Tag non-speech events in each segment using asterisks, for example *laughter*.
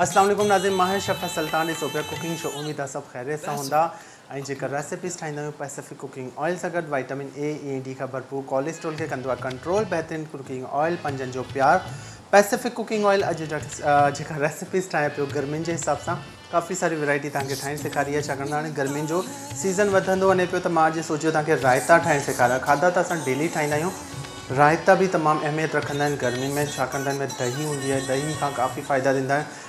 Aslam Nazim Mahir Shafa Sultan Sofia cooking show उम्मीद आहे सभु ख़ैरियत सां हूंदा ऐं जेका पैसिफिक कुकिंग ऑयल सां गॾु वाइटामिन ए ए डी खां भरपूर कोलेस्ट्रोल खे कंदो कंट्रोल बहितरीनु कुकिंग ऑयल पंजनि जो प्यार पैसिफिक कुकिंग ऑयल अॼु जेका रेसिपीज़ ठाहे पियो गर्मियुनि हिसाब सां काफ़ी सारी वैरायटी तव्हांखे ठाहिणु सेखारी हाणे गर्मियुनि जो सीज़न वधंदो वञे पियो त माँ अॼु सोचियो रायता ठाहिणु सेखारिया खाधा त असां डेली ठाहींदा आहियूं रायता बि तमामु अहमियत आहिनि गर्मियुनि में छाकाणि में दही हूंदी आहे दही खां काफ़ी फ़ाइदा ॾींदा आहिनि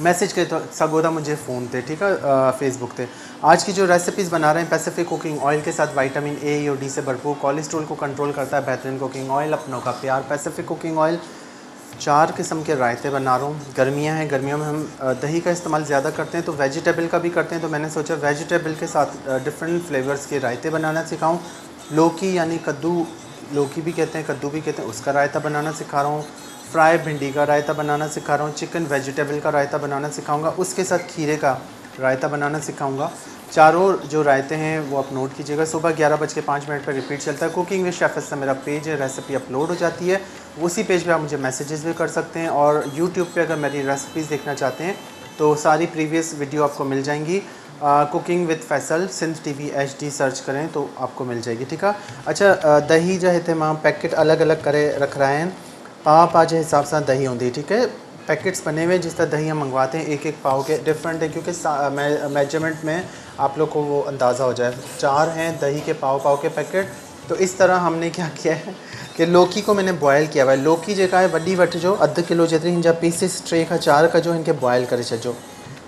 मैसेज कर तो- था मुझे फ़ोन पे ठीक है? फेसबुक पे आज की जो रेसिपीज़ बना रहे हैं पैसिफिक कुकिंग ऑयल के साथ विटामिन ए और डी से भरपूर। कोलेस्ट्रॉल को कंट्रोल करता है बेहतरीन कुकिंग ऑयल अपनों का प्यार। पैसिफिक कुकिंग ऑयल चार किस्म के रायते बना रहा हूँ। गर्मियाँ हैं, गर्मियों में हम दही का इस्तेमाल ज़्यादा करते हैं तो वेजिटेबल का भी करते हैं। तो मैंने सोचा वेजिटेबल के साथ डिफरेंट फ्लेवर्स के रायते बनाना सिखाऊँ। लौकी यानी कद्दू लौकी भी कहते हैं, कद्दू भी कहते हैं, उसका रायता बनाना सिखा रहा हूँ, फ्राई भिंडी का रायता बनाना सिखा रहा हूँ, चिकन वेजिटेबल का रायता बनाना सिखाऊँगा, उसके साथ खीरे का रायता बनाना सिखाऊँगा। चारों जो रायते हैं, वो आप नोट कीजिएगा। सुबह ग्यारह बज के पाँच मिनट पर रिपीट चलता है। कुकिंग विद शेफ से मेरा पेज है रेसिपी अपलोड हो जाती है। उसी पेज पे आप मुझे मैसेजेस भी कर सकते हैं और यूट्यूब पे अगर मेरी रेसिपीज़ देखना चाहते हैं तो सारी प्रीवियस वीडियो आपको मिल जाएँगी। Cooking with Faisal Sindh T V H D search करें तो आपको मिल जाएगी, ठीक है? अच्छा दही जो हिते माँ पैकेट अलॻि अलॻि करे रख रहा है। पाव पाव के हिसाब से दही होती ठीक है? पैकेट्स बने हुए जिस तरह दही हम मंगवाते हैं एक एक पाव के डिफरेंट है, क्योंकि मेज़रमेंट में आप लोग को वो अंदाज़ा हो जाए। चार हैं दही के पाव पाव के पैकेट तो इस तरह हमने क्या किया है कि लौकी को मैंने बॉयल किया हुआ है। लौकी जेका है वॾी वठिजो अधु किलो जेतिरी जा पीसिस टे खां चारि कजो हिनखे बॉयल करे छॾिजो।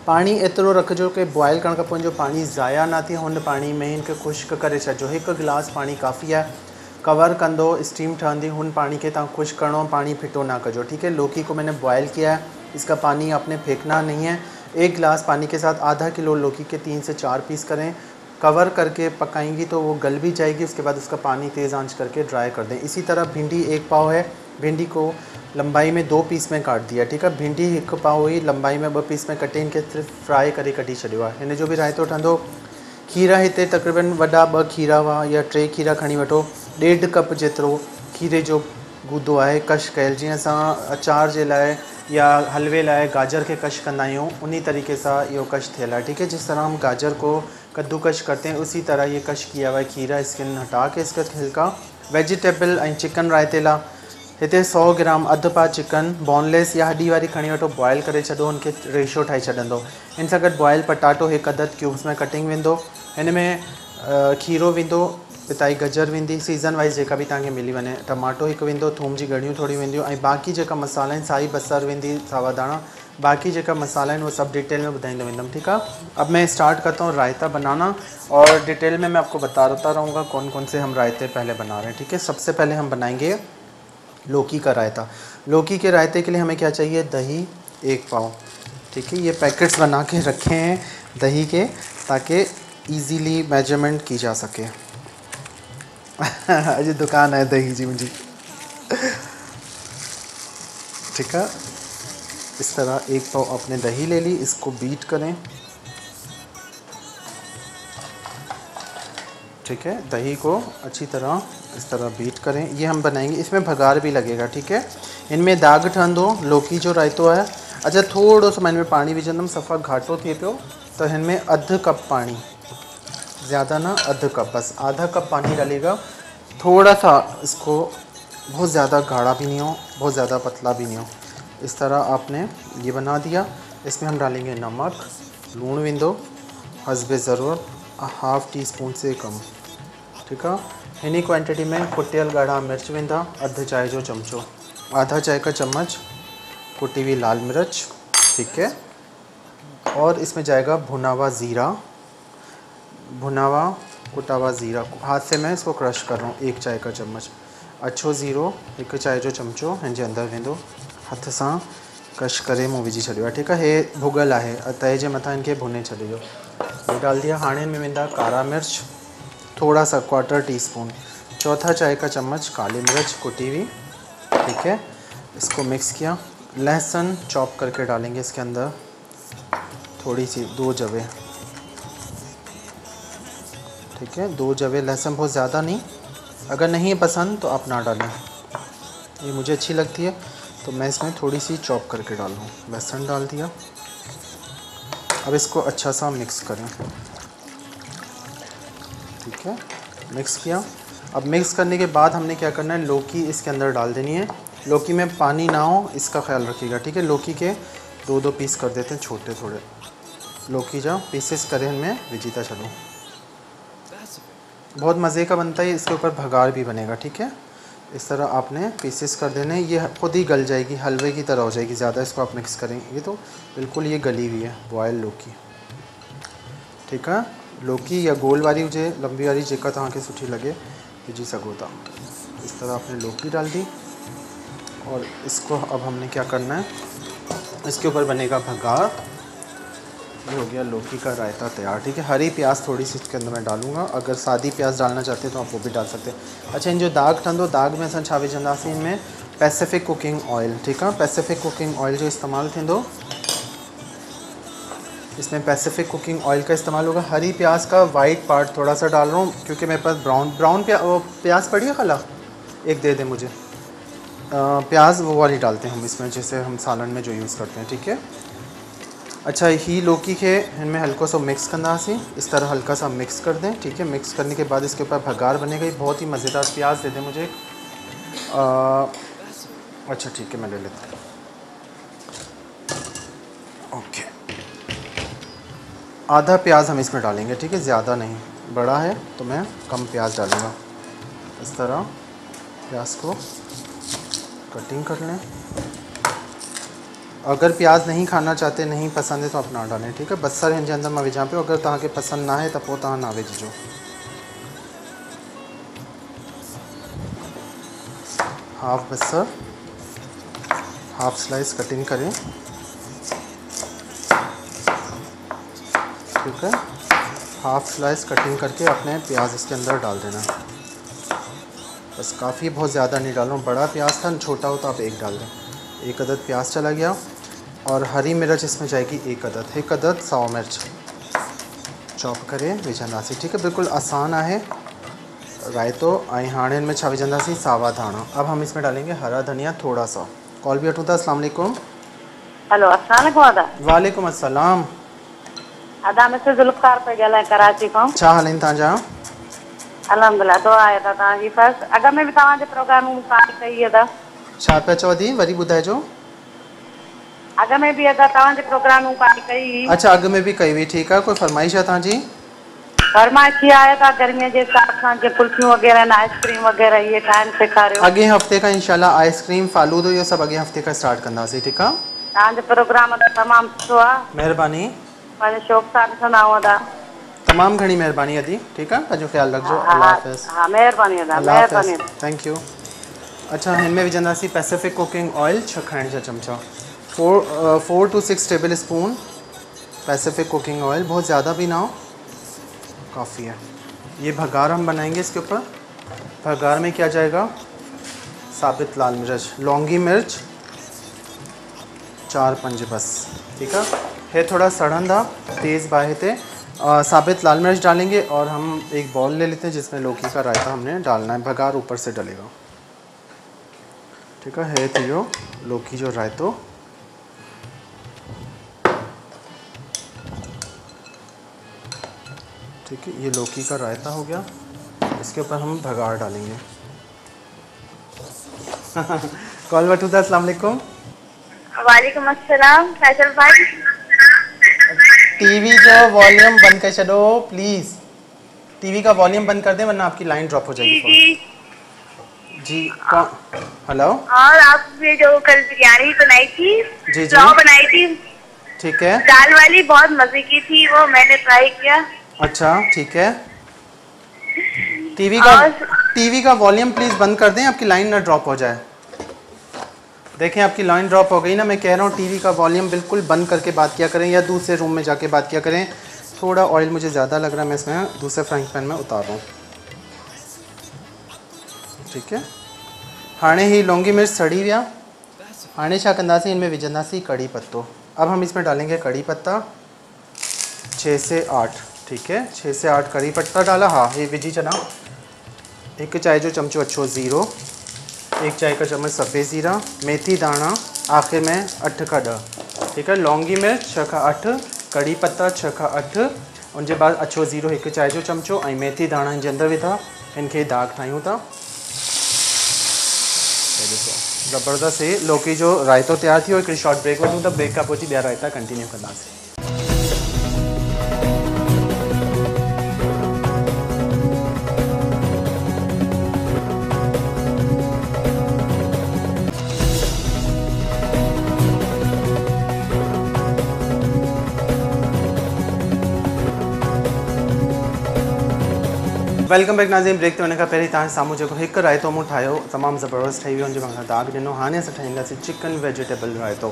पाणी एतिरो रखिजो की बॉयल करण खां पोइ जो ज़ाया न थिए, हुन पाणी में हिनखे ख़ुश्क करे छॾिजो। हिकु गिलास पाणी काफ़ी आहे। कवर कंदो स्टीम ठहंदी, हुन पानी के तव्हां खुश करणो पानी फिटो ना कजो, ठीक है? लौकी को मैंने बॉयल किया है। इसका पानी आपने फेंकना नहीं है। एक गिलास पानी के साथ आधा किलो लौकी के तीन से चार पीस करें। कवर करके पकाएँगी तो वो गल भी जाएगी, उसके बाद उसका पानी तेज़ आँच करके ड्राई कर दें। इसी तरह भिंडी एक पाव है। भिंडी को लंबाई में दो पीस में काट दिया, ठीक है? भिंडी हिकु पाव हुई, लंबाई में ॿ पीस में कटे इनखे सिर्फ़ु फ्राई करे कढी छॾियो आहे। हिन जो बि रायतो ठहंदो, खीरा हिते तक़रीबन वॾा ॿ खीरा हुआ या टे खीरा खणी वठो। ॾेढ कप जेतिरो खीरे जो गूदो आहे, कश कयल। जीअं असां अचार जे लाइ या हलवे लाइ गाजर खे कश कंदा उन्ही तरीक़े सां इहो कश थियल ठीक है? जिस तरह हम गाजर को कद्दूकश करते हैं। उसी तरह ये कश किया हुआ खीरा स्किन हटा के इसका छिलका। वेजिटेबल ऐं चिकन रायते लाइ हिते सौ ग्राम अधु पा चिकन बोनलेस या हॾी वारी खणी वठो बॉयल करे छॾो हुनखे रेशो ठाहे छॾंदो हिन सां गॾु बॉयल पटाटो हिकु अदद क्यूब्स में कटिंग वेंदो हिन में खीरो वेंदो, पिताई गजर वेंदी सीज़न वाइज़ जेका बि तव्हांखे मिली वञे टमाटो हिकु वेंदो, थूम जी गड़ियूं थोड़ी वेंदियूं बाक़ी जेका मसाला साई बसर वेंदी, सावा धाणा बाकी जेका मसाला है वो सब डिटेल में ॿुधाईंदो वेंदुमि ठीक है? अब मैं स्टार्ट करता हूँ रायता बनाना, और डिटेल में मैं आपको बताता रहूँगा कौन कौन से हम रायते पहले बना रहे हैं, ठीक है? सबसे पहले हम बनाएँगे लौकी का रायता। लौकी के रायते के लिए हमें क्या चाहिए? दही एक पाव, ठीक है? ये पैकेट्स बना के *laughs* रखे हैं दही के, ताकि ईजीली मेज़रमेंट की जा सके। *laughs* अजी दुकान है दही जी मुझे। *laughs* ठीक है? इस तरह एक पाव आपने दही ले ली, इसको बीट करें। ठीक है, दही को अच्छी तरह इस तरह बीट करें। ये हम बनाएँगे, इसमें भगार भी लगेगा, ठीक है? इनमें दाग ठहंदो लौकी जो रायतो है। अच्छा थोरो सो माँ हिन में पाणी विझंदुमि सफ़ा घाटो थिए पियो त हिन में अधु कप पानी। ज़्यादा ना अधु कप, बस आधा कप पानी डालेगा थोड़ा सा इसको बहुत ज़्यादा गाढ़ा भी नहीं हो, बहुत ज़्यादा पतला भी नहीं हो। इस तरह आपने ये बना दिया। इसमें हम डालेंगे नमक लून विंदो, हसब ज़रूरत हाफ़ टी स्पून से कम, ठीक है? इन क्वांटिटी में कुटियल ॻाढ़ा मिर्च वेंदा अधु चाय जो चमचो। आधा चाय का चम्मच, कुटी हुई लाल मिर्च, ठीक है? और इसमें जाएगा भुना हुआ ज़ीरा। भुना हुआ कुटा हुआ ज़ीरा हाथ से मैं इसको क्रश कर रहा हूँ, एक चाय का चम्मच। अच्छो ज़ीरो, एक चाय जो चमचो हिन जे, अंदरि वेंदो। हथ सां कश करे विझी आहे। ठीकु हे भुॻल आहे। तए जे मथां हिनखे भुने छॾिजो। ये डाल दिया हाणे में वेंदा कारा मिर्च, थोड़ा सा क्वार्टर टी स्पून चौथा चाय का चम्मच काली मिर्च कुटी हुई। ठीक है, इसको मिक्स किया। लहसुन चॉप करके डालेंगे इसके अंदर। थोड़ी सी, दो जवे। ठीक है, दो जवे। लहसुन बहुत ज़्यादा नहीं। अगर नहीं पसंद तो आप ना डालें। ये मुझे अच्छी लगती है। तो मैं इसमें थोड़ी सी चॉप करके डाल। लहसुन डाल दिया। अब इसको अच्छा सा मिक्स करें। ठीक है? मिक्स किया। अब मिक्स करने के बाद हमने क्या करना है? लौकी इसके अंदर डाल देनी है। लौकी में पानी ना हो, इसका ख्याल रखिएगा। ठीक है? लौकी के दो दो पीस कर देते हैं, छोटे थोड़े। लौकी जाओ पीसेस करें इनमें। विजिता चलो। बहुत मज़े का बनता है। इसके ऊपर भगार भी बनेगा। ठीक है? इस तरह आपने पीसेस कर देने। ये खुद ही गल जाएगी, हलवे की तरह हो जाएगी, ज़्यादा इसको आप मिक्स करेंगे तो बिल्कुल ये गली हुई है बॉयल लौकी। ठीक है? लौकी या गोल वाली हुजे लंबी वाली जेका तव्हांखे सुठी लगे विझी सघो था इस तरह आपने लौकी डाल दी। और इसको अब हमने क्या करना है? इसके ऊपर बनेगा भगार। ये हो गया लौकी का रायता तैयार ठीक है? हरी प्याज थोड़ी सी इसके अंदर मैं डालूँगा। अगर सादी प्याज डालना चाहते हैं तो आप वो भी डाल सकते हैं। अच्छा इन जो दाग ठंडो दाग में असां छा विझंदासीं इनमें पैसिफिक कुकिंग ऑयल ठीक है? पैसिफिक कुकिंग ऑयल जो इस्तेमाल थींदो इसमें पैसिफिक कुकिंग ऑयल का इस्तेमाल होगा। हरी प्याज का वाइट पार्ट थोड़ा सा डाल रहा हूँ क्योंकि मेरे पास ब्राउन ब्राउन प्या, प्याज पड़ी है खला? एक दे दें मुझे। प्याज वो वाली डालते हैं हम इसमें जैसे हम सालन में जो यूज़ करते हैं ठीक है? अच्छा ही लौकी के इनमें हल्को सा मिक्स करना सी। इस तरह हल्का सा मिक्स कर दें ठीक है? मिक्स करने के बाद इसके ऊपर भगार बनेगा ये बहुत ही मज़ेदार प्याज दे दें मुझे। आ, अच्छा ठीक है मैं ले लेता हूँ। ओके आधा प्याज हम इसमें डालेंगे ठीक है? ज़्यादा नहीं। बड़ा है तो मैं कम प्याज डालूँगा। इस तरह प्याज को कटिंग कर लें। अगर प्याज नहीं खाना चाहते, नहीं पसंद है तो आप ना डालें, ठीक है? बसर हिन अंदरि माँ विझां पियो अगर तव्हांखे पसंदि न आहे त पोइ तव्हां ना हाफ़ बसर हाफ़ स्लाइस कटिंग करें। ठीक है? हाफ़ स्लाइस कटिंग करके अपने प्याज इसके अंदर डाल देना। बस काफ़ी बहुत ज़्यादा नहीं डालो, बड़ा प्याज था, छोटा हो तो आप एक डाल दें। एक अदद प्याज चला गया। और हरी मिर्च इसमें जाएगी एक अदद एक अदद साओ मिर्च। चॉप करें विझंदासीं ठीक है? बिल्कुल आसान है रायतो ऐं हाणे हिन में छा विझंदासीं सावा धाणा। अब हम इसमें डालेंगे हरा धनिया थोड़ा सा। कॉल भी वठूं था अस्सलाम वालेकुम। हेलो अस्सलाम वालेकुम अदा वालेकुम अस्सलाम। अदा मिस्टर जुल्फकार पे ॻाल्हाए कराची खां छा हाल आहिनि तव्हांजा अलहमदिल्ला दुआ आहे अदा तव्हांजी फ़र्स्ट अॻ में बि तव्हांजे प्रोग्राम में काल कई अदा छा पिया चओ दी वरी ॿुधाइजो। अॻ में बि अदा तव्हांजे प्रोग्राम में काल कई अच्छा अॻु में बि कई हुई ठीकु आहे। कोई फरमाइश आहे तव्हांजी? फरमाइश थी आहे त गर्मीअ जे हिसाब सां जीअं कुल्फियूं वग़ैरह आहिनि आइस्क्रीम वग़ैरह इहे ठाहिण सेखारियो। अॻे हफ़्ते खां इंशाल्लाह आइसक्रीम फालूदो इहो सभु अॻे हफ़्ते खां स्टार्ट कंदासीं ठीकु आहे? तव्हांजो प्रोग्राम त तमामु सुठो आहे। महिरबानी। पंहिंजे शौक़ सां ॾिसंदा आहियूं अदा तमामु घणी महिरबानी अदी ठीकु आहे? पंहिंजो ख़्यालु रखिजो हा अलाह हाफ़िज़। हा महिरबानी अदा महिरबानी थैंक यू अच्छा हिन में विझंदासीं पैसिफिक कुकिंग ऑयल छह खाइण जा चमचा। Four four two six tablespoon Pacific cooking oil बहुत ज़्यादा भी ना हो। काफ़ी है। ये भगार हम बनाएँगे इसके ऊपर। भगार में क्या जाएगा? साबित लाल मिर्च लौंगी मिर्च चार पंज बस। ठीक है? है थोड़ा सड़न था तेज़ बाहे थे। अ, साबित लाल मिर्च डालेंगे और हम एक बॉल ले लेते हैं जिसमें लौकी का रायता हमने डालना है। भगार ऊपर से डलेगा। ठीक है? है तो यो लौकी जो रायतो। ठीक है ये लौकी का रायता हो गया। इसके ऊपर हम भगार डालेंगे। *laughs* कॉल बटूदा अस्सलाम वालेकुम। वालेकुम अस्सलाम फैसल भाई। टीवी जो वॉल्यूम बंद कर छो प्लीज़। टीवी का वॉल्यूम बंद कर दें वरना आपकी लाइन ड्रॉप हो जाएगी जी कौन? हेलो। और आपने जो कल बिरयानी बनाई थी जी, जी। बनाई थी ठीक है। दाल वाली बहुत मज़े की थी वो मैंने ट्राई किया। अच्छा ठीक है। टीवी का टीवी का वॉल्यूम प्लीज़ बंद कर दें आपकी लाइन ना ड्रॉप हो जाए। देखें आपकी लाइन ड्रॉप हो गई ना मैं कह रहा हूँ टीवी का वॉल्यूम बिल्कुल बंद करके बात किया करें या दूसरे रूम में जाके बात किया करें। थोड़ा ऑयल मुझे ज़्यादा लग रहा है मैं इसमें दूसरे फ्राइंग पैन में उतार रहा हूँ। ठीक है। हाणे ही लौंगी मिर्च सड़ी विया हाणे छा कंदासीं इनमें विझंदासीं कड़ी पत्तो। अब हम इसमें डालेंगे कड़ी पत्ता छः से आठ। ठीक है छः से आठ करी पत्ता डाला। हाँ ये विझी चना। एक चाय जो चमचो अच्छो ज़ीरो। एक चाय का चम्मच सफ़ेद ज़ीरा। मेथी दाना। आखिर में अठ का ॾह ठीक है, लौंगी मिर्च छह का अठ कड़ी पत्ता छह का अठ। उनजे बाद अच्छो ज़ीरो हिकु चाय जो चमचो ऐं मेथी दाणा हिन जे अंदरि विधा। खे दाग ठाहियूं था। ज़बरदस्त हे। लौकी जो रायतो तयारु थी हिकिड़ी शॉर्ट ब्रेक वठूं था ब्रेक खां पोइ अची ॿिया रायता कंटिन्यू कंदासीं वेलकम बैक नाज़ीम ब्रेक ते वञण खां पहिरीं तव्हां साम्हूं जेको हिकु रायतो मूं तमामु ज़बरदस्त ठही वियो हुनजे दाग ॾिनो, हाणे असां चिकन वेजिटेबल रायतो।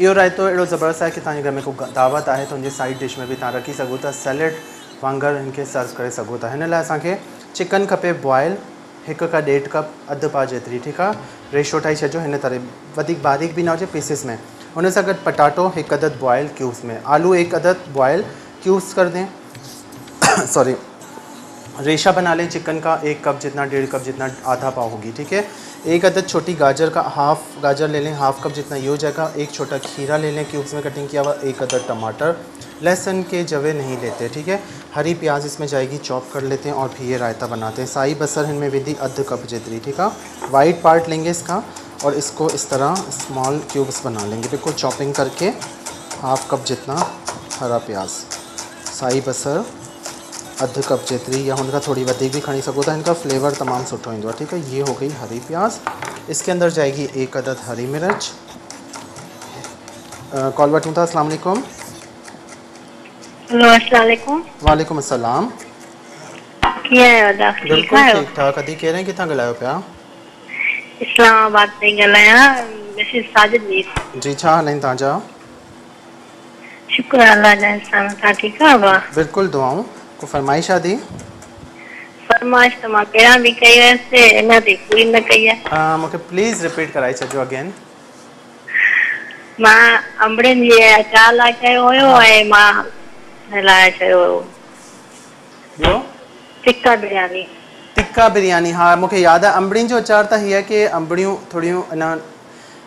इहो रायतो अहिड़ो ज़बरदस्त आहे की तव्हांजे घर में को दावत आहे, त हुनजे साइड डिश में बि तव्हां रखी था, सैलेड वांगुरु हिन सर्व करे सघो था। हिन लाइ असांखे चिकन खपे बॉयल, हिकु खां ॾेढ कप अधु पा जेतिरी, ठीकु आहे? रेशो ठाहे छॾिजो, हिन तरह वधीक बारीक बि न हुजे पीसिस में। गॾु पटाटो, हिकु अदद बॉयल क्यूब्स में। आलू एक अदद बॉयल क्यूब्स कर दें। *coughs* सॉरी। रेशा बना लें, चिकन का एक कप जितना, डेढ़ कप जितना आधा पाव होगी, ठीक है? एक अदद छोटी गाजर का हाफ़, गाजर ले लें, हाफ़ कप जितना ये हो जाएगा, एक छोटा खीरा ले लें, क्यूब्स में कटिंग किया हुआ एक अदद टमाटर। लहसुन के जवे नहीं लेते, ठीक है? हरी प्याज इसमें जाएगी, चॉप कर लेते हैं और फिर ये रायता बनाते हैं। साई बसर इनमें विधि अध कप जितनी, ठीक है? वाइट पार्ट लेंगे इसका और इसको इस तरह स्मॉल क्यूब्स बना लेंगे। बिल्कुल चॉपिंग करके हाफ़ कप जितना हरा प्याज। साई बसर अधु कप जेतिरी या हुनखां थोड़ी वधीक भी खणी सघो था इनका फ्लेवर तमामु सुठो ईंदो आहे ठीकु आहे ये हो गई हरी प्याज। इसके अंदर जाएगी एक अदद हरी मिर्च। कॉल वठूं था अस्सलाम वालेकुम। वालेकुम। अस्सलाम। बिल्कुलु ठीकु? ठाक अदी कह रहे हैं किथां ॻाल्हायो पिया इस्लामाबाद से ॻाल्हायां मिसिस साजिद जी छा हाल आहिनि तव्हांजा शुक्र अल्लाह जा इंसान तव्हां ठीकु आहियो भाउ बिल्कुलु दुआऊं। को फरमाइश आदि फरमाइश त माँ पहिरां बि कई अञा ताईं पूरी न कई अ, मूंखे प्लीज़ रिपीट कराए छॾिजो अगेन माँ अंबड़ियुनि जे अचार लाइ चयो हुयो ऐं माँ चयो हुयो। ॿियो? टिक्का बिरयानी। टिक्का बिरयानी हा मूंखे यादि आहे अंबड़ियुनि जो अचार त हीअ आहे की अंबड़ियूं थोरियूं अञा अ,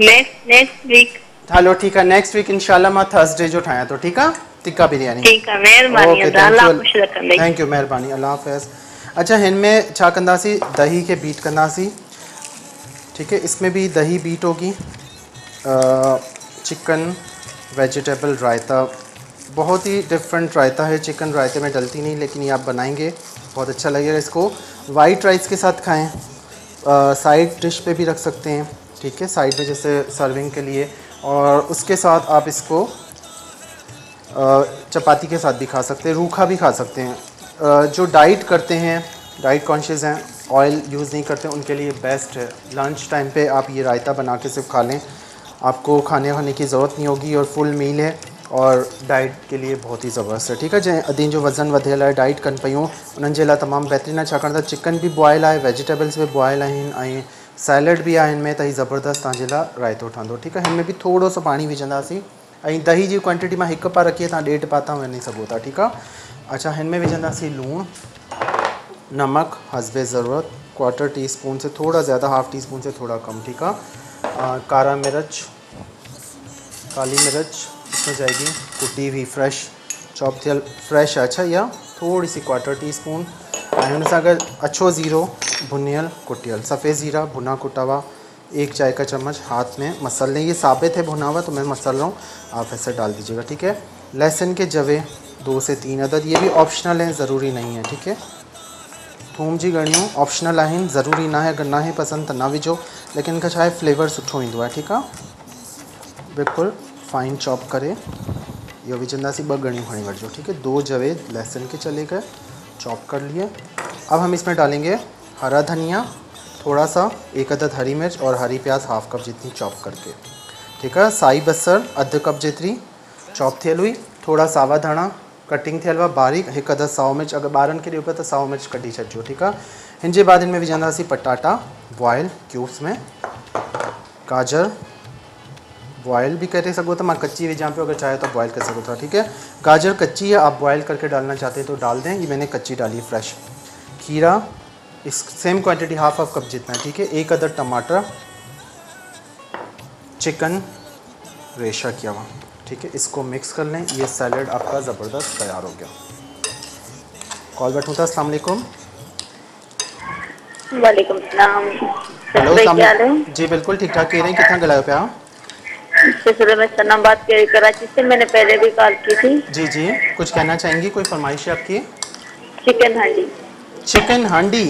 नेक्स्ट नेक्स्ट वीक हलो ठीकु आहे नेक्स्ट वीक इनशाला माँ थर्सडे जो ठाया तो ठीक है? टिक्का बिरयानी। ठीकु आहे महिरबानी अलाह ख़ुशि रखंदई थैंक यू मेहरबानी अल्लाह हाफ़िज़। अच्छा हिन में छा कंदासीं दही खे बीट कंदासीं ठीक है इसमें भी दही बीट होगी। Chicken vegetable raita. बहुत ही डिफरेंट रायता है। चिकन रायते में डलती नहीं लेकिन ये आप बनाएँगे। बहुत अच्छा लगेगा इसको। वाइट राइस के साथ खाएँ। साइड डिश पे भी रख सकते हैं। ठीक है, साइड में जैसे सर्विंग के लिए। और उसके साथ आप इसको चपाती के साथ भी खा सकते हैं, रूखा भी खा सकते हैं। जो डाइट करते हैं डाइट कॉन्शियस हैं ऑयल यूज़ नहीं करते, उनके लिए बेस्ट है। लंच टाइम पे आप ये रायता बना के सिर्फ़ खा लें। आपको खाने खाने की ज़रूरत नहीं होगी और फुल मील है और डाइट के लिए बहुत ही ज़बरदस्त है। ठीक है जंहिं अधी जो वज़न वधियल आहे डाइट कनि पियूं उन्हनि जे तमामु बहितरीनु आहे छाकाणि त चिकन बि बॉयल आहे वेजिटेबल्स बि बॉयल आहिनि ऐं सैलड बि आहे हिन में त हीउ ज़बरदस्त तव्हांजे लाइ रायतो ठहंदो, ठीकु आहे? हिन में बि सो पाणी विझंदासीं। दही जी क्वांटिटी माँ हिकु पा रखी, तव्हां ॾेढ पा तव्हां वञी सघो था, ठीकु आहे? अच्छा हिन में लूणु, नमक, हसबे ज़रूरत क्वार्टर टी स्पून से थोड़ा ज़्यादा हाफ़ टी स्पून से थोड़ा कम, ठीक है कारा मिर्च, काली मिर्च, इसमें जाएगी कुटी हुई फ्रेश चॉप थियल फ्रेश अच्छा या थोड़ी सी क्वार्टर टी स्पून ऐं अछो ज़ीरो भुनियल, कुटियल। सफ़ेद ज़ीरा, भुना कुटा हुआ एक चाय का चम्मच हाथ में मसल लें। ये साबित है भुना हुआ तो मैं मसल रहा हूँ आप ऐसे डाल दीजिएगा, ठीक है? लहसुन के जवे, दो से तीन अदद, ये भी ऑप्शनल हैं, ज़रूरी नहीं है, ठीक है? थूम जी ॻणियूं ऑप्शनल आहिनि, ज़रूरी न आहे अगरि न आहे पसंदि, त न विझो लेकिन इनखां छा फ्लेवर सुठो ईंदो आहे ठीकु आहे बिल्कुलु फाइन चॉप करे। इहो विझंदासीं ॿ ॻणियूं खणी वठिजो ठीक है? दो जवे लहसुन के चले गए चॉप कर लिए। अब हम इसमें डालेंगे हरा धनिया, थोड़ा सा, एक अदद हरी मिर्च और हरी प्याज हाफ़ कप जितनी चॉप करके। ठीक है? साई बसर अधु कप जितनी चॉप थियल हुई। थोड़ा सावा धाणा कटिंग थियल हुआ, बारीक हिकु अदद साओ मिर्च। अगरि खे ॾियो पिया त साओ मिर्च कढी छॾिजो ठीकु आहे हिन बाद हिन में पटाटा बॉयल क्यूब्स में। गाजर बॉयल भी करे सको तो मैं कच्ची विझां पे अगर चाहे तो बॉयल कर सको था ठीक है? गाजर कच्ची है, आप बॉयल करके डालना चाहते हैं तो डाल दें। ये मैंने कच्ची डाली, फ्रेश। खीरा इस same quantity half half cup जितना है ठीक है? एक अदर टमाटर चिकन रेशा किया हुआ ठीक है? इसको मिक्स कर लें। ये सैलड आपका ज़बरदस्त तैयार हो गया। कॉल बैठूँ था अस्सलाम वालेकुम। वालेकुम सलाम। हेलो। जी बिल्कुल ठीक ठाक। कह रहे हैं कितना गलायो पे आप में सनम बात कराची से मैंने पहले भी कॉल की थी। जी जी। कुछ कहना चाहेंगी? कोई फरमाइश है आपकी? चिकन हांडी। चिकन हांडी?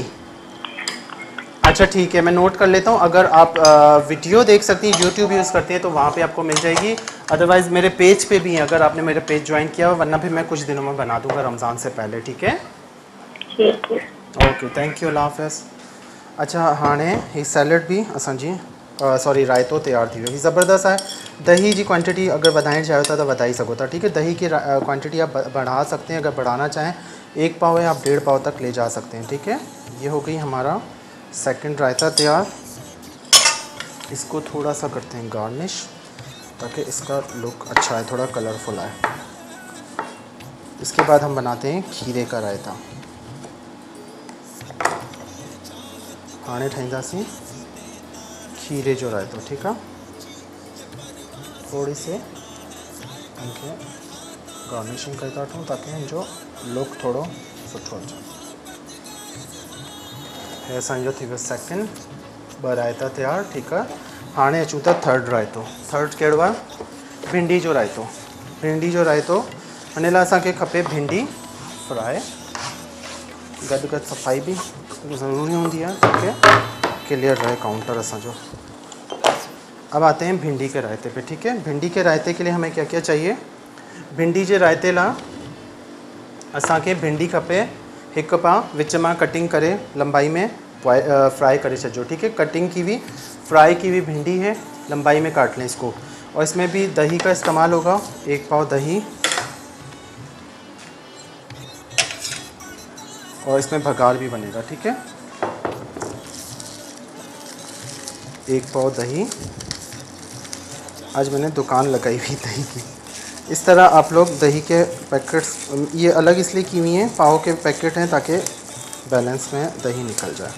अच्छा ठीक है मैं नोट कर लेता हूँ। अगर आप वीडियो देख सकती हैं यूट्यूब यूज़ करती हैं तो वहाँ पे आपको मिल जाएगी। अदरवाइज़ मेरे पेज पे भी है अगर आपने मेरे पेज ज्वाइन किया हो वरना भी मैं कुछ दिनों में बना दूँगा रमज़ान से पहले ठीक है? ओके थैंक यू अल्लाह हाफ़िज़ अच्छा हाँ ही सैलड भी असांजी सॉरी रायतो तैयार थी वियो हीउ ज़बरदस्त आहे दही जी क्वांटिटी अगर वधाइण चाहियो था तो वधाई सको था ठीक है? दही की क्वांटिटी आप बढ़ा सकते हैं अगर बढ़ाना चाहें एक पाव या आप डेढ़ पाव तक ले जा सकते हैं ठीक है? ये हो गई हमारा सेकंड रायता तैयार। इसको थोड़ा सा करते हैं गार्निश ताकि इसका लुक अच्छा है थोड़ा कलरफुल आए। इसके बाद हम बनाते हैं खीरे का रायता। हाणे ठाहींदासीं खीरे जो रायतो, ठीकु आहे थोड़ी से इनखे गार्निशिंग करे था ताकी जो लुक थोरो सुठो हे असांजो थी वियो रायता तयारु ठीकु आहे हाणे अचूं था थर्ड रायतो। थर्ड कहिड़ो आहे भिंडी जो रायतो। भिंडी जो रायतो हिन लाइ असांखे भिंडी फ्राए गॾु गॾु सफ़ाई बि ज़रूरी ठीक है क्लियर रहे काउंटर असांजो। अब आते हैं भिंडी के रायते पे, ठीक है? भिंडी के रायते के लिए हमें क्या क्या चाहिए? भिंडी के रायते लाइ असांखे भिंडी खपे हिकु पाउ विच माँ कटिंग करे लंबाई में फ्राई करे छॾिजो, ठीक है? कटिंग की हुई फ्राई की हुई भिंडी है, लंबाई में काट लें इसको। और इसमें भी दही का इस्तेमाल होगा, एक पाव दही। और इसमें भगार भी बनेगा, ठीक है? एक पाव दही। आज मैंने दुकान लगाई हुई दही की। इस तरह आप लोग दही के पैकेट्स, ये अलग इसलिए की हुई हैं, पाव के पैकेट हैं ताकि बैलेंस में दही निकल जाए।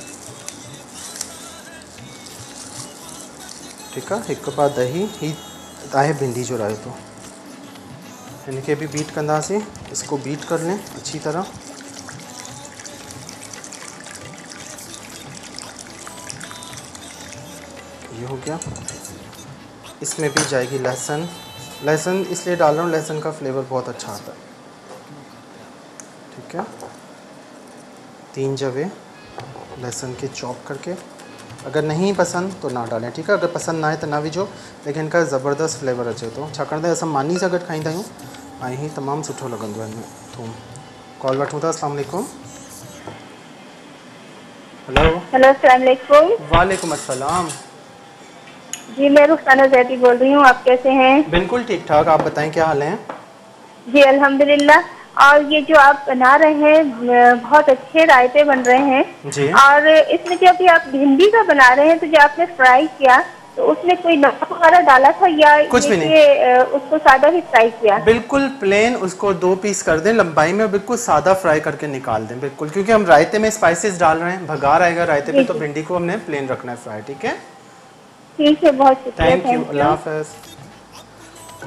ठीक है, एक पा दही, ही आहे भिंडी जो रहे रायतो इनके भी बीट कंदासीं इसको बीट कर लें अच्छी तरह। ये हो गया। इसमें भी जाएगी लहसुन। लहसुन इसलिए डाल रहा हूँ लहसुन का फ्लेवर बहुत अच्छा आता है। ठीक है? तीन जवे लहसुन के चॉप करके अगर नहीं पसंद तो ना डालें ठीक है? अगर पसंद ना आए तो ना विझो लेकिन इनका ज़बरदस्त फ्लेवर अचे थो छाकाणि त असां मानी सां गॾु खाईंदा आहियूं ऐं ही तमामु सुठो लॻंदो आहे थूम कॉल वठूं था अस्सलाम वालेकुम। हेलो हेलो अस्सलाम वालेकुम। वालेकुम अस्सलाम। जी मैं रुखसाना जैदी बोल रही हूँ। आप कैसे हैं? बिल्कुल ठीक ठाक। आप बताएँ क्या हाल है? जी अल्हम्दुलिल्लाह। और ये जो आप बना रहे हैं बहुत अच्छे रायते बन रहे हैं। जी। और इसमें जो अभी आप भिंडी का बना रहे हैं तो जो आपने फ्राई किया तो उसमें कोई नमक वगैरह डाला था या कुछ भी नहीं। उसको सादा ही फ्राई किया? बिल्कुल प्लेन उसको दो पीस कर दें लंबाई में बिल्कुल सादा फ्राई करके निकाल दें बिल्कुल। क्योंकि हम रायते में स्पाइसेस डाल रहे हैं भगार आएगा रायते पे तो भिंडी को हमने प्लेन रखना है फ्राई ठीक है? ठीक है बहुत शुक्रिया थैंक यू अल्लाह हाफ़िज़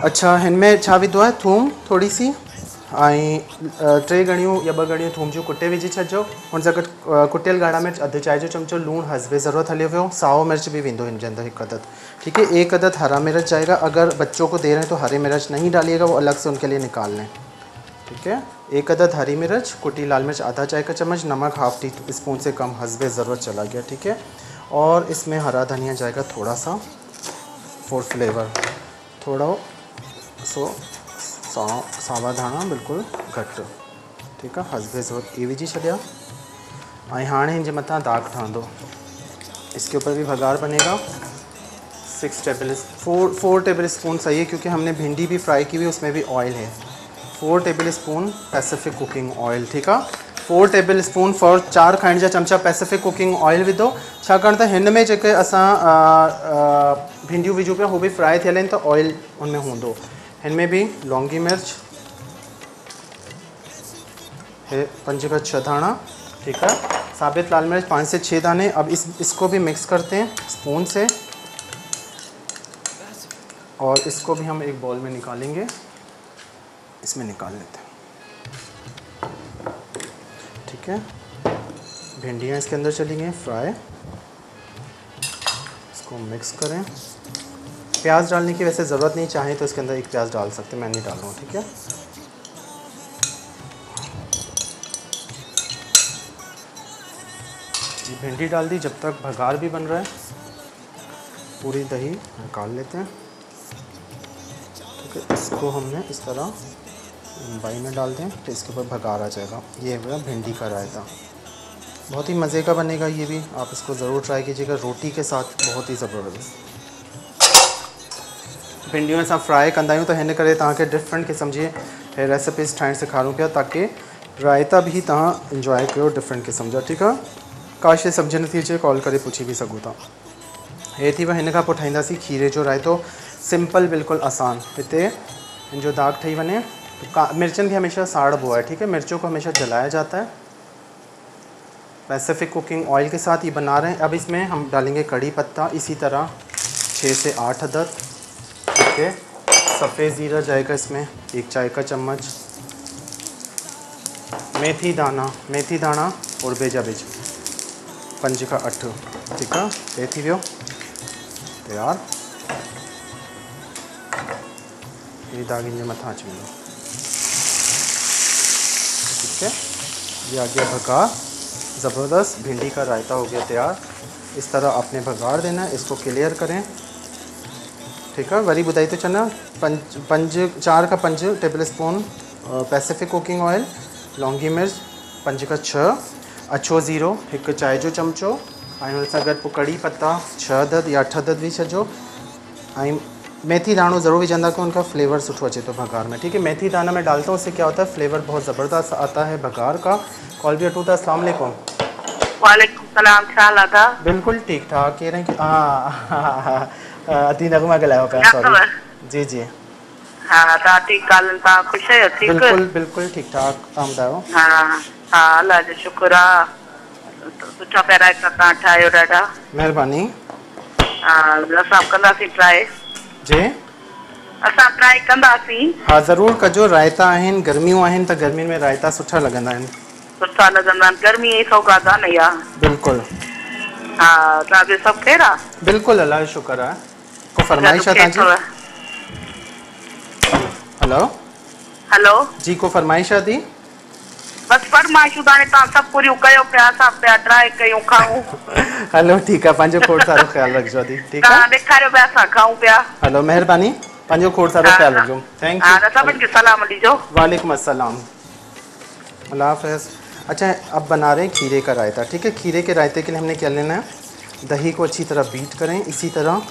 अच्छा हिन में छा विधो आहे थूम थोरी सी? ऐं टे गणियूं या ॿ गणियूं थूम जूं कुटे विझी छॾिजो। हुन सां गॾु कुटियल ॻाढ़ा मिर्च अधु चांहि जो चमचो लूणु हसबे ज़रूरत हलियो वियो साओ मिर्च भी विंदो हिन जे अंदर हिकु अदद। ठीक है एक अदद हरा मिर्च जाएगा। अगर बच्चों को दे रहे हैं तो हरे मिर्च नहीं डालिएगा वो अलग से उनके लिए निकाल लें ठीक है एक अदद हरी मिर्च कुटी लाल मिर्च आधा चाय का चम्मच नमक हाफ़ टी स्पून से कम हसबे ज़रूरत चला गया। ठीक है और इसमें हरा धनिया जाएगा थोड़ा सा फॉर फ्लेवर थोड़ा सो, सा धाणा बिल्कुलु घटि ठीकु आहे हसबे ज़रूरत ई विझी छॾिया ऐं हाणे मथां दाग ठहंदो इसके ऊपर भी भगार बनेगा। Six table four four tablespoon सही है क्योंकि हमने भिंडी भी फ्राई की हुई, उसमें भी ऑयल है। Four tablespoon Pacific cooking oil ठीक आहे फोर टेबल स्पून फॉर चारि खाइण जा चमचा पैसिफिक कुकिंग ऑयल विधो। में जेके असां भिंडियूं विझूं पिया उहे बि फ्राई थियल आहिनि त ऑयल हुन में में लौंगी मिर्च, है पंज का छः दाना ठीक है साबित लाल मिर्च पाँच से छः दाने। अब इस, इसको भी मिक्स करते हैं स्पून से। और इसको भी हम एक बॉल में निकालेंगे। इसमें निकाल लेते हैं। ठीक है। भिंडियाँ इसके अंदर चली गई फ्राई इसको मिक्स करें। प्याज डालने की वैसे ज़रूरत नहीं, चाहे तो इसके अंदर एक प्याज डाल सकते मैं नहीं डाल ठीक है। भिंडी डाल दी, जब तक भगार भी बन रहा है। पूरी दही निकाल लेते हैं। ठीक है, इसको हमने इस तरह लंबाई में डाल दें तो इसके ऊपर भगार आ जाएगा। ये हुआ भिंडी का रायता। बहुत ही मज़े का बनेगा ये भी। आप इसको ज़रूर ट्राई कीजिएगा। रोटी के साथ बहुत ही ज़बरदस्त। भिंडियूं असां फ्राई कंदा आहियूं त हिन डिफरेंट क़िस्म जी हे रेसिपीज़ ठाहिण सेखारूं पिया ताकी रायता बि तव्हां इंजॉय कयो डिफरेंट क़िस्म जा ठीकु आहे का शइ सम्झ नथी अचे कॉल करे, पुछी बि सघो था हे थी खां पोइ ठाहींदासीं खीरे जो रायतो। सिंपल, बिल्कुलु आसान। हिन जो दाग ठही वञे तो का, मिर्चनि खे हमेशा साड़बो है, ठीक है? मिर्चों को हमेशा जलाया जाता है। पैसिफिक कुकिंग ऑयल के साथ ये बना रहे हैं। अब इसमें हम डालेंगे कड़ी पत्ता। इसी तरह छः से आठ अदद, ठीक है? सफ़ेद ज़ीरा जाएगा इसमें, एक चाय का चम्मच। मेथी दाना मेथी दाना और बेजा बेज। पंज खां अठ, ठीकु हे? थी वियो तयारु। ये दाग इन जे अची वेंदो है। ये आ गया भगार ज़बरदस्त भिंडी का रायता हो गया तैयार। इस तरह आपने भगार देना इसको क्लियर करें। ठीक है, वरी ॿुधाई तो छॾा पंज पंज, चारि खां पंज tablespoon Pacific cooking oil लौंगी मिर्च, पंज का छह अछो ज़ीरो हिकु चांहि जो चमिचो ऐं हुन सां गॾु पत्ता छह अदद या अठ विझी छॾिजो ऐं मेथी दाणो ज़रूर विझंदा कि उनका फ्लेवर सुठो अचे तो भगार में ठीक है? मेथी दाना में डालता हूँ उससे क्या होता है? फ्लेवर बहुत ज़बरदस्त आता है भगार का। कॉल भी अटूता अस्सलाम वालेकुम। बिल्कुलु ठीकु ठाक केरु आहिनि हा अती नगमा ॻाल्हायो पिया ॾाढो सॉरी जी जी। हा तव्हां ठीकु हाल तव्हां आहियो ठीकु? बिल्कुलु बिल्कुलु ठीकु ठाक तव्हां ॿुधायो हा। हा अलाह जो शुक्र आहे सुठा पैराइटा तव्हां ठाहियो ॾाढा। महिरबानी। हा असां कंदासीं ट्राए। जी? असां कंदासीं। हा ज़रूरु कजो रायता आहिनि गर्मियूं आहिनि त गर्मियुनि में रायता सुठा लॻंदा आहिनि। सुठा लॻंदा आहिनि गर्मी जी सौगात आहे न इहा। बिल्कुलु। हा तव्हांजो सभु केरु आहे? बिल्कुलु अलाह जो शुक्र आहे। को फरमाइश आहे तव्हांजी? हेलो? हलो? जी को फरमाइश आहे थी बसि फरमाइशूं त हाणे तव्हां सभु पूरियूं कयो पिया असां पिया ट्राए कयूं खाऊं। हलो ठीकु आहे पंहिंजो खोड़ सारो ख़्यालु रखिजो थी ठीकु तव्हां आहे ॾेखारियो पिया असां खाऊं पिया। हलो महिरबानी पंहिंजो खोड़ सारो ख़्यालु। रखिजो। थैंक हा सभिनि यू खे सलाम ॾिजो। वालेकुम अस्सलाम। अल्लाह हाफ़िज़। अच्छा अब बना रहे हैं खीरे का रायता ठीक है? खीरे के रायते के लिए हमने क्या लेना है? दही को अच्छी तरह बीट करें इसी तरह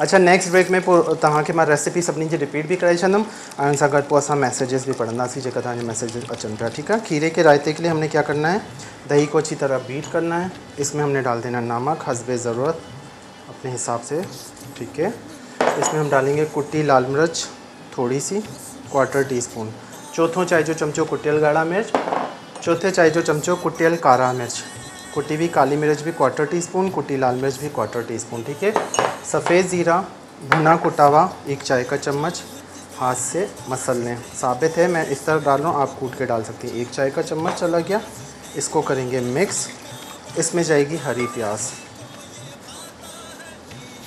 अच्छा नेक्स्ट ब्रेक में तव्हांखे माँ रेसिपी सभिनी रिपीट भी कराई छॾंदुमि ऐं उन सां गॾु पोइ असां मैसेजेस भी पढ़ंदासीं जेका तव्हांजे मैसेजेस अचनि पिया ठीक है? खीरे के रायते के लिए हमने क्या करना है? दही को अच्छी तरह बीट करना है। इसमें हमने डाल देना नमक, हसबे ज़रूरत, अपने हिसाब से, ठीक है? इसमें हम डालेंगे कुट्टी लाल मिर्च, थोड़ी सी क्वार्टर टी स्पून चौथों चाय जो चमचो कुटियल गाढ़ा मिर्च, चौथे चाय जो चमचो कुटियल कारा मिर्च। कुटी हुई काली मिर्च भी क्वार्टर टी स्पून कुटी लाल मिर्च भी क्वार्टर टी स्पून ठीक है? सफ़ेद ज़ीरा, भुना कुटा हुआ एक चाय का चम्मच, हाथ से मसल लें साबित है, मैं इस तरह डाल रहा हूँ, आप कूट के डाल सकते हैं। एक चाय का चम्मच चला गया। इसको करेंगे मिक्स इसमें जाएगी हरी प्याज।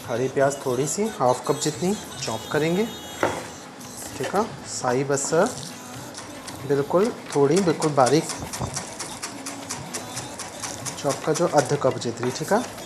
हरी प्याज थोड़ी सी हाफ़ कप जितनी चॉप करेंगे। ठीक है साई बसर। बिल्कुल, थोड़ी, बिल्कुल बारीक। चॉप का जो अधु कप जितनी, ठीक आहे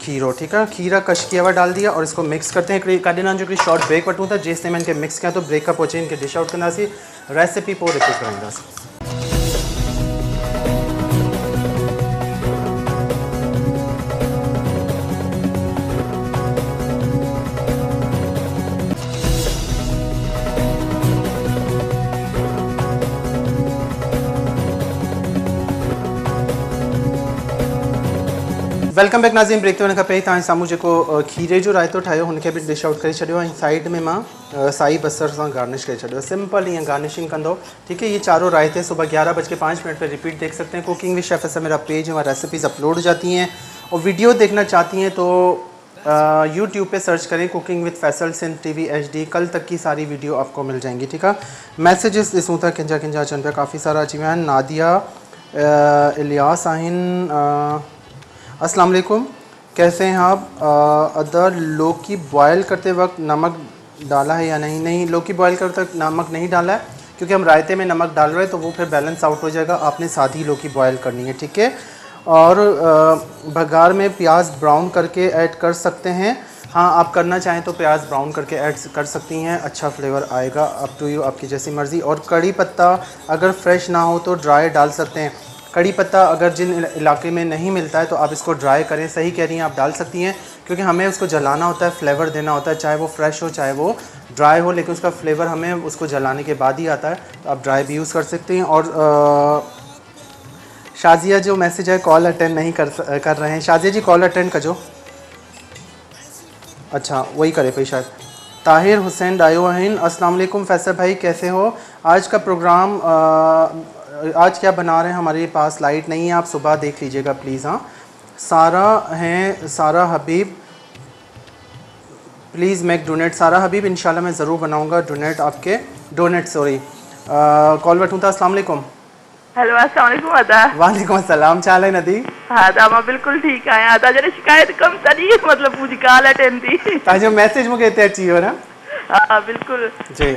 खीरो ठीक है? खीरा कश किया हुआ डाल दिया और इसको मिक्स करते हैं। काॾे जो कि शॉर्ट ब्रेक वटूँ था जिसने मैं इनके मिक्स किया तो ब्रेकअप हो चाहिए इनके डिश आउट करना सी रेसिपी पोइ रिपीट कराईंदासीं वेलकम बैक नाज़ीन ब्रेक ते वञण खां पहिरीं जेको खीरे जो रायतो ठाहियो हुनखे बि डिश आउट करे साइड में माँ साई बसर सां गार्निश करे सिंपल ईअं गार्निशिंग कंदो ठीक है ये चारों रायते सुबह ग्यारह बज के पाँच मिनट पर रिपीट देख सकते हैं कुकिंग विद शेफ ऐसा मेरा पेज वहाँ रेसिपीज़ अपलोड हो जाती हैं और वीडियो देखना चाहती हैं तो यूट्यूब पे सर्च करें cooking with Faisal Sindh T V H D कल तक की सारी वीडियो आपको मिल जाएँगी ठीक है मैसेजेस ॾिसूं था किंजा किंजा अचनि पिया काफ़ी सारा अची विया आहिनि नादिया इलियास आहिनि अस्सलाम वालेकुम कैसे हैं आप? अदर लौकी बॉयल करते वक्त नमक डाला है या नहीं? नहीं लौकी बॉयल करते वक्त नमक नहीं डाला है, क्योंकि हम रायते में नमक डाल रहे हैं तो वो फिर बैलेंस आउट हो जाएगा। आपने सादी लौकी बॉयल करनी है, ठीक है? और बघार में प्याज ब्राउन करके ऐड कर सकते हैं। हाँ आप करना चाहें तो प्याज ब्राउन करके ऐड कर सकती हैं। अच्छा फ्लेवर आएगा अप टू यू आपकी जैसी मर्ज़ी। और कड़ी पत्ता अगर फ्रेश ना हो तो ड्राई डाल सकते हैं। कड़ी पत्ता अगर जिन इलाके में नहीं मिलता है तो आप इसको ड्राई करें। सही कह रही हैं आप डाल सकती हैं क्योंकि हमें उसको जलाना होता है फ्लेवर देना होता है चाहे वो फ्रेश हो चाहे वो ड्राई हो लेकिन उसका फ्लेवर हमें उसको जलाने के बाद ही आता है। तो आप ड्राई भी यूज़ कर सकते हैं और शाजिया जो मैसेज है कॉल अटेंड नहीं कर कर रहे हैं। शाजिया जी कॉल अटेंड कजो अच्छा वही करे पई शायद। ताहिर हुसैन डायो आहिन अस्सलाम वालेकुम फैसल भाई कैसे हो? आज का प्रोग्राम अ, आज क्या बना रहे हैं? हमारे पास लाइट नहीं है आप सुबह देख लीजिएगा प्लीज़ हाँ। सारा हैं सारा हबीब। प्लीज़ मेक डोनेट सारा हबीब इंशाल्लाह मैं ज़रूर बनाऊँगा डोनेट आपके। डोनेट सॉरी कॉल वठूं था अस्सलाम वालेकुम। हेलो अस्सलाम वालेकुम अदा वालेकुम अस्सलाम हाल आहे नदी? हा अदा माँ बिल्कुलु ठीकु आहियाँ अदा जॾहिं शिकायत कमु तॾहिं मतिलबु मुंहिंजी ॻाल्हि अटेंड थी तव्हांजो मैसेज मूंखे हिते अची वियो न हा बिल्कुलु। जी।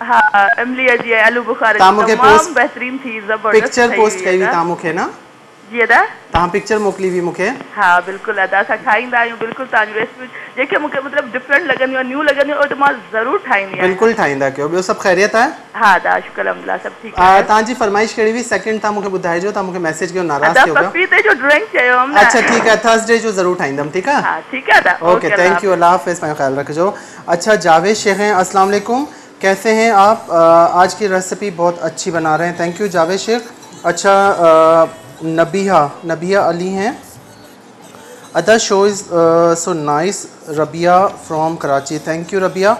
हा जी आलू बुखारे थी ज़बरदस्त पिक्चर पोस्ट कई हुई। तव्हां मूंखे जी अदा? तव्हां पिक्चर मोकिली हुई मूंखे? हा बिल्कुलु अदा असां ठाहींदा आहियूं बिल्कुलु तव्हांजी रेसिपी जेके मूंखे मतिलबु डिफरेंट लॻंदियूं आहिनि न्यू लॻंदियूं आहिनि त माँ ज़रूरु ठाहींदी आहियाँ बिल्कुलु ठाहींदा कयो? ॿियो सभु ख़ैरियत आहे? हा अदा शुक्र अलहमदिल्ला सभु ठीकु आहे तव्हांजी फरमाइश कहिड़ी हुई? सेकंड तव्हां मूंखे ॿुधाइजो तव्हां मूंखे मैसेज कयो नाराज़ थियो पपीते जो ड्रिंक चयो हुअमि न। अच्छा ठीकु आहे थर्सडे जो ज़रूरु ठाहींदमि ठीकु आहे? हा ठीकु आहे ओके थैंक यू अल्लाह हाफिज़। पंहिंजो ख्याल रखिजो। अच्छा जावेद शेख हैं अस्सलाम वालेकुम। कैसे हैं आप? अ, आज की रेसिपी बहुत अच्छी बना रहे हैं। Thank you Javed Shaikh. अच्छा अ, नबिया नबिया अली हैं। Other show is so nice Rabia from Karachi. Thank you Rabia.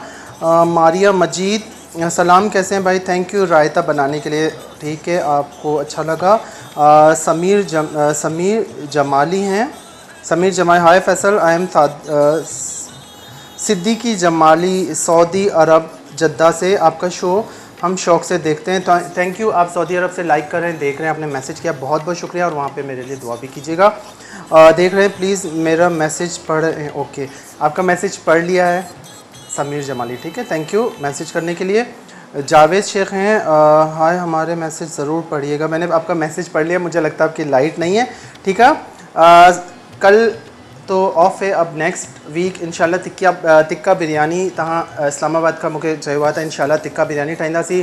Maria Majeed सलाम कैसे हैं भाई? थैंक यू रायता बनाने के लिए। ठीक है आपको अच्छा लगा। आ, समीर जम, आ, समीर जमाली हैं। Sameer Jamali hi Faisal I am Siddiqui Jamali Saudi Arabia. Jeddah से आपका शो हम शौक से देखते हैं। तो थैंक यू आप सऊदी अरब से लाइक कर रहे हैं, देख रहे हैं आपने मैसेज किया। बहुत बहुत शुक्रिया और वहाँ पे मेरे लिए दुआ भी कीजिएगा। देख रहे हैं प्लीज़ मेरा मैसेज पढ़ ओके आपका मैसेज पढ़ लिया है समीर जमाली, ठीक है? थैंक यू मैसेज करने के लिए। जावेद शेख हैं। हाय, हमारे मैसेज ज़रूर पढ़िएगा। मैंने आपका मैसेज पढ़ लिया, मुझे लगता है आपकी लाइट नहीं है, ठीक है? कल तो ऑफ़ है, अब नेक्स्ट वीक इनशाला तिक्का टिक्का बिरयानी तव्हां इस्लामाबाद खां मूंखे चयो आहे त इंशाल्लाह टिक्का बिरयानी ठाहींदासीं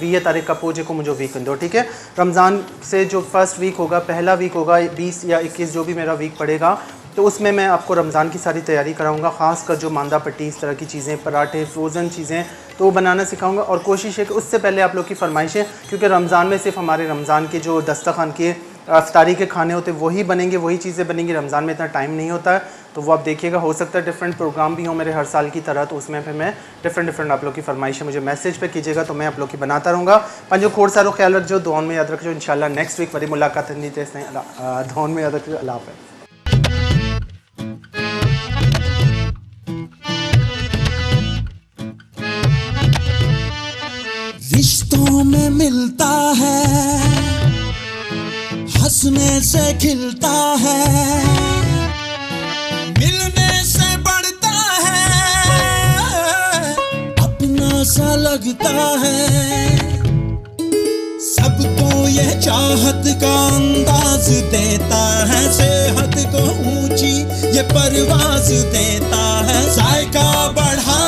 वीह तारीख़ का पोइ जेको मुंहिंजो वीक ईंदो ठीक है? रमज़ान से जो फ़र्स्ट वीक होगा, पहला वीक होगा, बीस या इक्कीस, जो भी मेरा वीक पड़ेगा तो उसमें मैं आपको रमज़ान की सारी तैयारी कराऊँगा ख़ास कर जो मांदा पट्टी इस तरह की चीज़ें पराठे फ्रोज़न चीज़ें तो वो बनाना सिखाऊँगा। और कोशिश है कि उससे पहले आप लोग की फरमाइशें क्योंकि रमज़ान में सिर्फ़ हमारे रमज़ान के जो दस्तखान के अफ्तारी के खाने होते वही बनेंगे वही चीज़ें बनेंगी। रमज़ान में इतना टाइम नहीं होता है तो वो आप देखिएगा हो सकता है डिफरेंट प्रोग्राम भी हो मेरे हर साल की तरह तो उसमें फिर मैं डिफरेंट डिफरेंट आप लोग की फरमाइशें मुझे मैसेज पे कीजिएगा तो मैं आप लोग की बनाता रहूँगा। पंहिंजो खोड़ सारो ख्याल रखियो दुआन में याद रखियो इंशाल्लाह नेक्स्ट वीक वरी मुलाकात नहीं अला- अ, में याद रखियो अल्लाह रिश्तों में मिलता है, हंसने से खिलता है, मिलने से बढ़ता है, अपना सा लगता है। सबको यह चाहत का अंदाज देता है, सेहत को ऊँची ये परवाज देता है, जायका बढ़ा